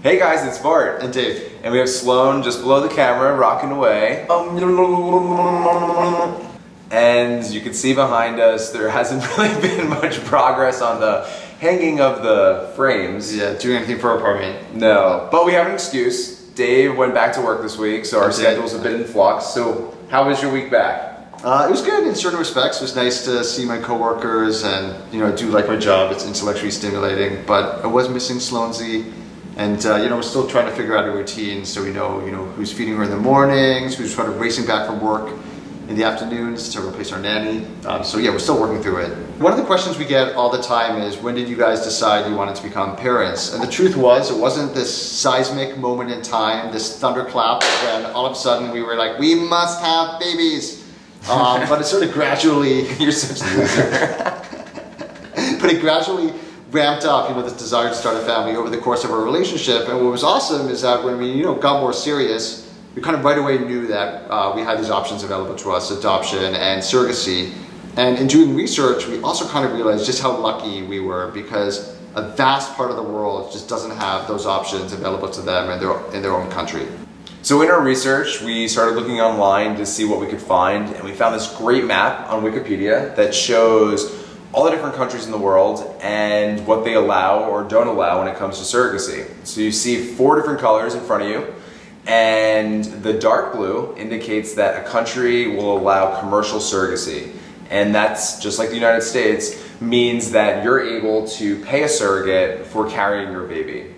Hey guys, it's Bart. And Dave. And we have Sloan just below the camera, rocking away. And you can see behind us, there hasn't really been much progress on the hanging of the frames. Yeah, doing anything for our apartment. No, but we have an excuse. Dave went back to work this week, so our schedule's a bit in flux. So, how was your week back? Uh, it was good in certain respects. It was nice to see my coworkers and you know do like my job. It's intellectually stimulating, but I was missing Sloansy, and uh, you know we're still trying to figure out a routine so we know you know who's feeding her in the mornings, who's sort of racing back from work in the afternoons to replace our nanny. Um, so yeah, we're still working through it. One of the questions we get all the time is when did you guys decide you wanted to become parents? And the truth was, it wasn't this seismic moment in time, this thunderclap when all of a sudden we were like, we must have babies. Um, but it sort of gradually, You're such a loser. but it gradually ramped up, you know, this desire to start a family over the course of our relationship. And what was awesome is that when we, you know, got more serious, we kind of right away knew that uh, we had these options available to us, adoption and surrogacy. And in doing research, we also kind of realized just how lucky we were because a vast part of the world just doesn't have those options available to them in their, in their own country. So in our research, we started looking online to see what we could find, and we found this great map on Wikipedia that shows all the different countries in the world and what they allow or don't allow when it comes to surrogacy. So you see four different colors in front of you, and the dark blue indicates that a country will allow commercial surrogacy. And that's just like the United States, means that you're able to pay a surrogate for carrying your baby.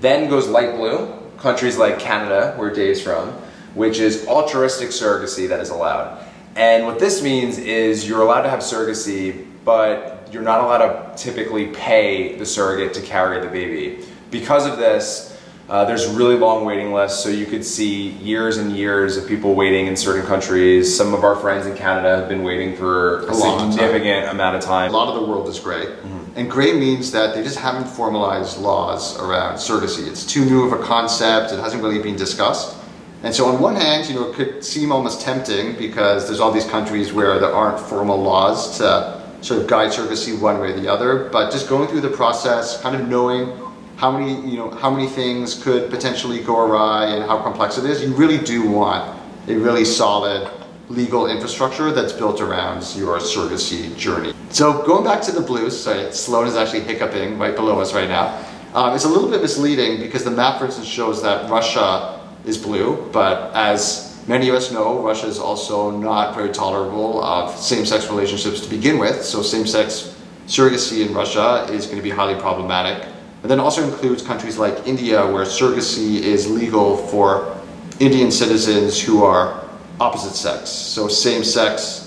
Then goes light blue, countries like Canada, where Dave's from, which is altruistic surrogacy that is allowed. And what this means is you're allowed to have surrogacy, but you're not allowed to typically pay the surrogate to carry the baby. Because of this, uh, there's really long waiting lists, so you could see years and years of people waiting in certain countries. Some of our friends in Canada have been waiting for a, A long time. significant amount of time. A lot of the world is gray. Mm-hmm. And gray means that they just haven't formalized laws around surrogacy. It's too new of a concept, it hasn't really been discussed. And so on one hand, you know, it could seem almost tempting because there's all these countries where there aren't formal laws to sort of guide surrogacy one way or the other. But just going through the process, kind of knowing how many, you know, how many things could potentially go awry and how complex it is, you really do want a really solid legal infrastructure that's built around your surrogacy journey. So going back to the blues, sorry, Sloan is actually hiccuping right below us right now. Um, it's a little bit misleading because the map, for instance, shows that Russia is blue, but as many of us know, Russia is also not very tolerable of same-sex relationships to begin with. So same-sex surrogacy in Russia is going to be highly problematic. And then also includes countries like India, where surrogacy is legal for Indian citizens who are opposite sex. So same sex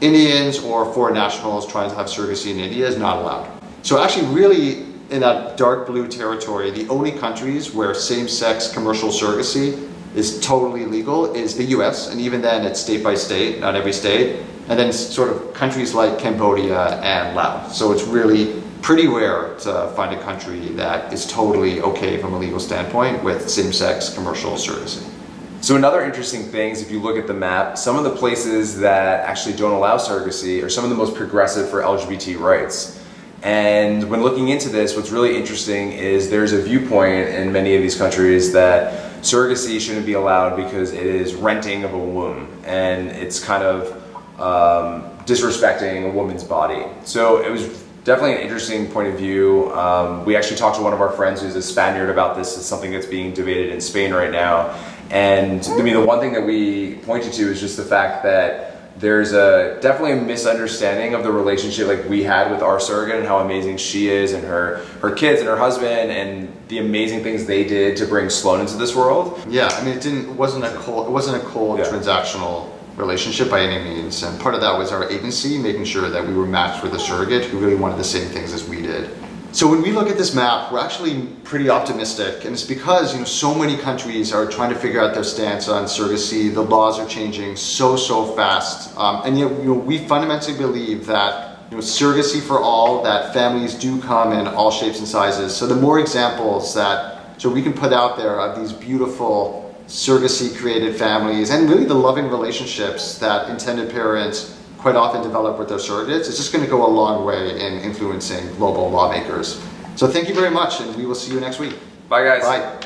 Indians or foreign nationals trying to have surrogacy in India is not allowed. So actually really in that dark blue territory, the only countries where same sex commercial surrogacy is totally legal is the US, and even then it's state by state, not every state, and then sort of countries like Cambodia and Laos. So it's really pretty rare to find a country that is totally okay from a legal standpoint with same sex commercial surrogacy. So another interesting thing is if you look at the map, some of the places that actually don't allow surrogacy are some of the most progressive for LGBT rights. And when looking into this, what's really interesting is there's a viewpoint in many of these countries that surrogacy shouldn't be allowed because it is renting of a womb and it's kind of um, disrespecting a woman's body. So it was definitely an interesting point of view. Um, we actually talked to one of our friends who's a Spaniard about this. It's something that's being debated in Spain right now. And I mean, the one thing that we pointed to is just the fact that there's a definitely a misunderstanding of the relationship like we had with our surrogate and how amazing she is and her her kids and her husband and the amazing things they did to bring Sloan into this world. Yeah, I mean, it didn't. It wasn't a cold. It wasn't a cold Yeah. transactional relationship by any means. And part of that was our agency making sure that we were matched with a surrogate who really wanted the same things as we did. So when we look at this map, we're actually pretty optimistic, and it's because you know so many countries are trying to figure out their stance on surrogacy. The laws are changing so so fast, um, and yet you know we fundamentally believe that you know surrogacy for all, that families do come in all shapes and sizes. So the more examples that so we can put out there of these beautiful surrogacy created families and really the loving relationships that intended parents quite often develop with their surrogates is just going to go a long way in influencing global lawmakers. So thank you very much and we will see you next week. Bye, guys. Bye.